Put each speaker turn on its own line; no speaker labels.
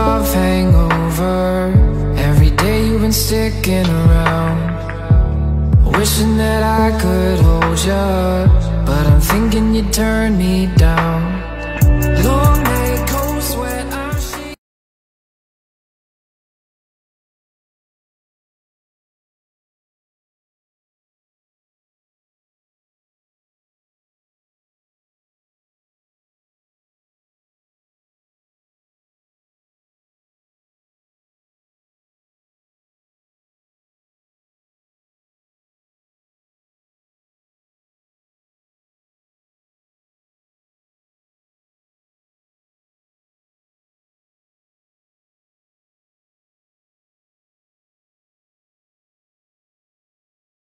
love hangover Every day you've been sticking around. Wishing that I could hold you But I'm thinking you'd turn me down.